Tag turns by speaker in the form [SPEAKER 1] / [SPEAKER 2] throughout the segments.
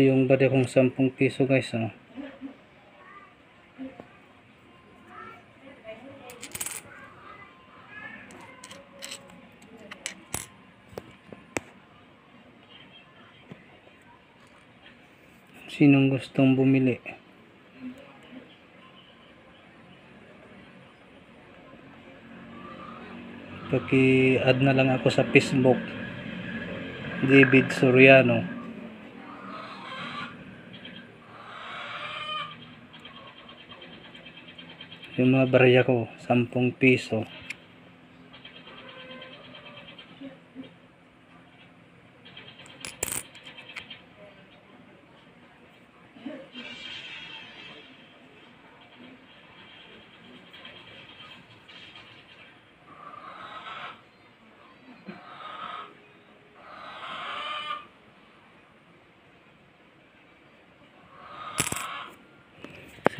[SPEAKER 1] Ito yung bari kong 10 piso guys. Oh. Sinong gustong bumili? Paki-add na lang ako sa Facebook. David Soriano. Yung mga barya ko, 10 piso.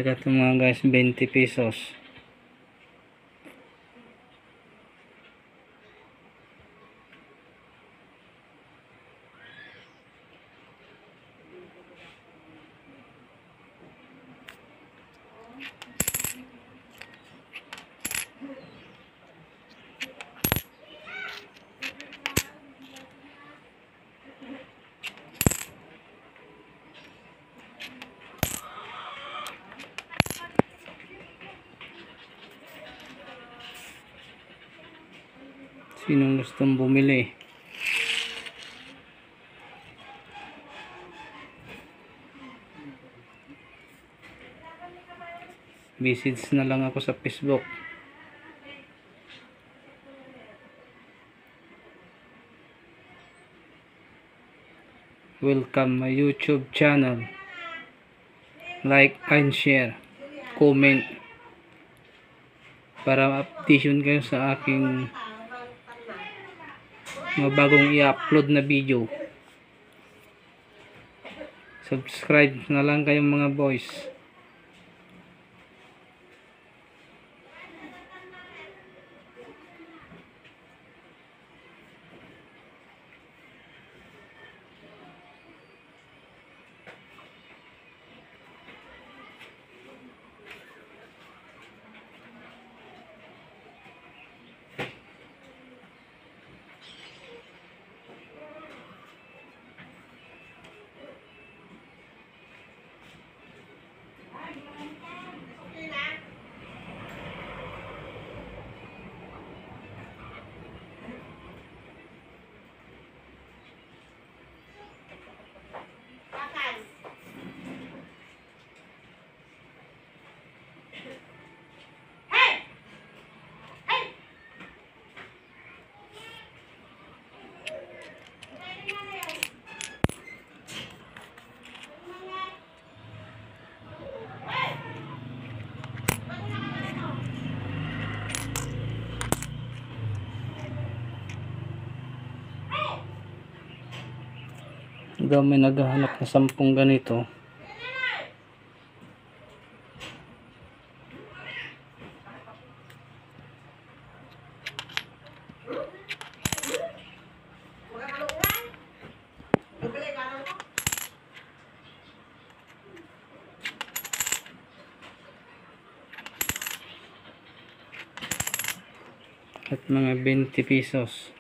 [SPEAKER 1] Saka ito mga guys, 20 pesos. Sinong gustong bumili? Message na lang ako sa Facebook. Welcome my YouTube channel. Like and share. Comment. Para updation kayo sa aking mga bagong i-upload na video. Subscribe na lang kayong mga boys Hanggang may naghahanap na sampung ganito. At mga 20 pesos